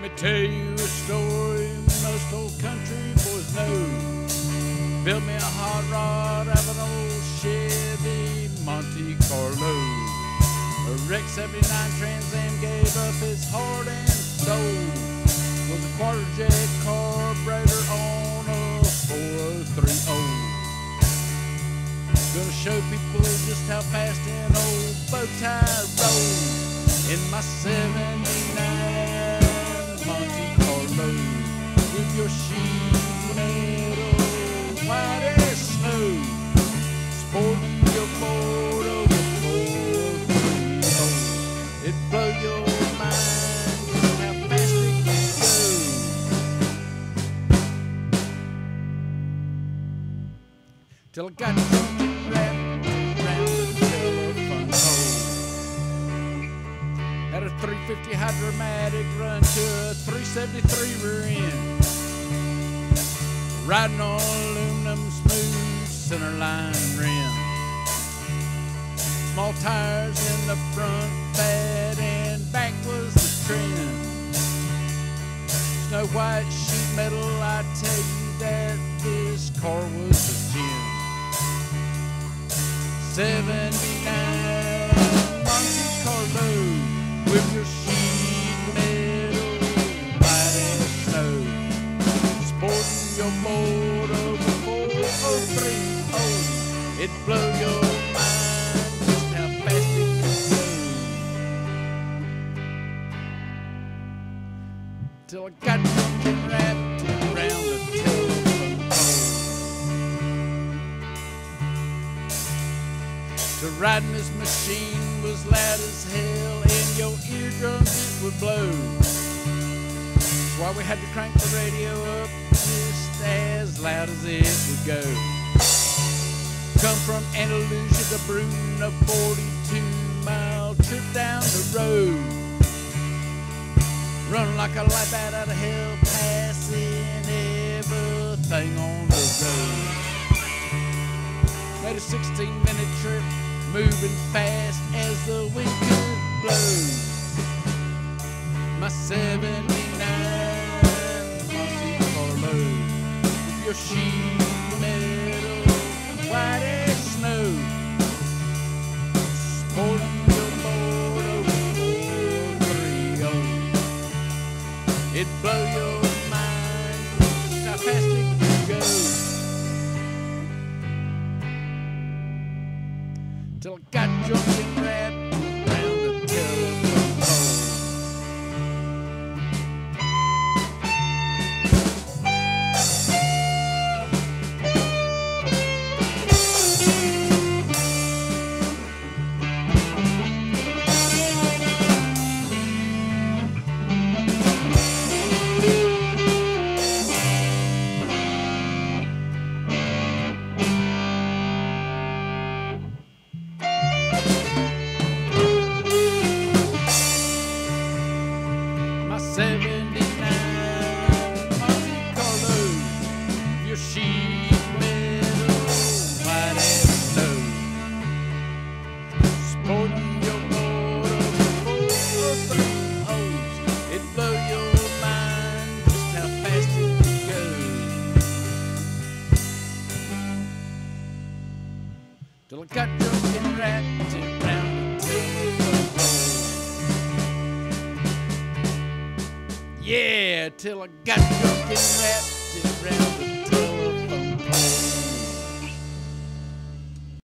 Let me tell you a story most old country boys know. Built me a hot rod out of an old Chevy Monte Carlo. A Rec 79 Trans Am gave up his heart and soul. Was a Quadrajet carburetor on a 4030. Gonna show people just how fast an old bow tie rolls in my 79 With your white as snow, sporting your Ford over 430. It blow your mind how fast it. Till I got drunk Had a 350 Hydramatic run to a 373 rear end. Riding on aluminum smooth center line rim. Small tires in the front, fat and back was the trend. Snow white sheet metal, I tell you that this car was a gem. 79 Monte Carlo To riding this machine was loud as hell, would blow. That's why we had to crank the radio up just as loud as it would go. Come from Andalusia to Brewton, a 42 mile trip down the road. Running like a light bat out of hell, passing everything on the road. Made a 16 minute trip, moving fast as the wind could blow. My 79 Monte Carlo, your sheet metal, white as snow. Sporting your over 430. It blow your mind how fast it can go. Till I got drunk and Till I got drunk and wrapped around the telephone pole. Yeah, till I got drunk and wrapped it around the